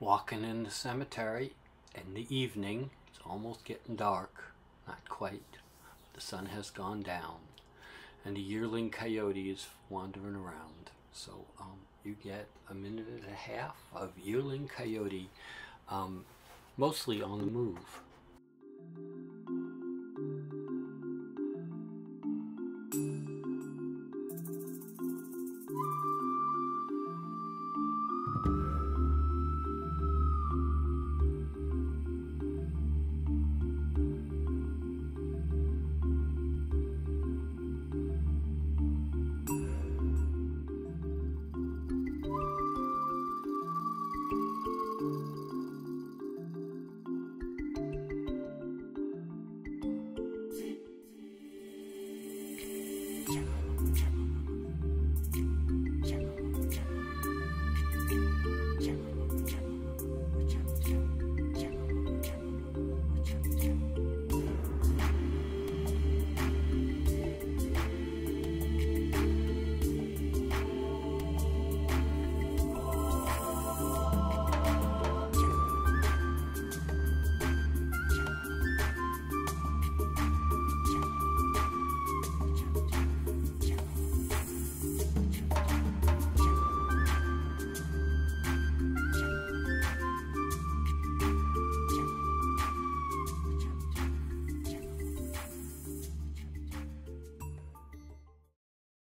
walking in the cemetery in the evening. It's almost getting dark. Not quite. The sun has gone down. And the yearling coyote is wandering around. So um, you get a minute and a half of yearling coyote um, mostly on the move.